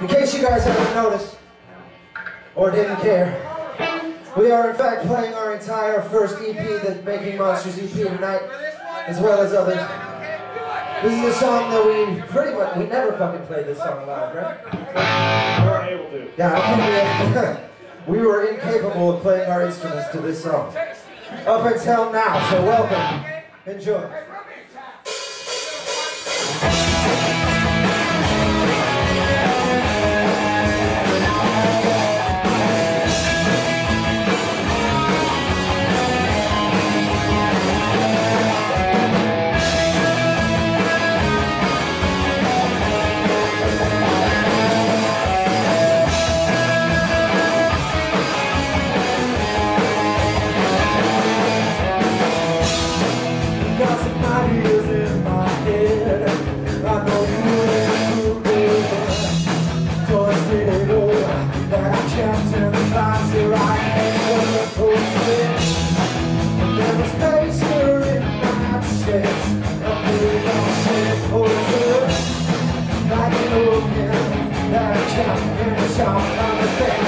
In case you guys haven't noticed, or didn't care, we are in fact playing our entire first EP, the Making Monsters EP tonight, as well as others. This is a song that we pretty much, we never fucking played this song live, right? We weren't able to. Yeah, we were incapable of playing our instruments to this song. Up until now, so welcome. Enjoy. On the